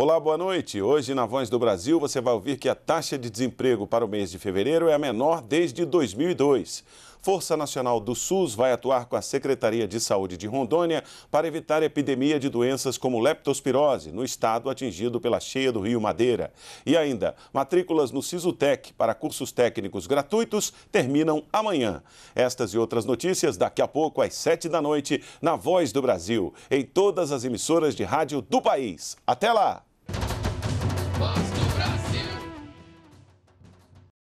Olá, boa noite. Hoje na Voz do Brasil você vai ouvir que a taxa de desemprego para o mês de fevereiro é a menor desde 2002. Força Nacional do SUS vai atuar com a Secretaria de Saúde de Rondônia para evitar epidemia de doenças como leptospirose no estado atingido pela cheia do Rio Madeira. E ainda, matrículas no Sisutec para cursos técnicos gratuitos terminam amanhã. Estas e outras notícias daqui a pouco às sete da noite na Voz do Brasil, em todas as emissoras de rádio do país. Até lá!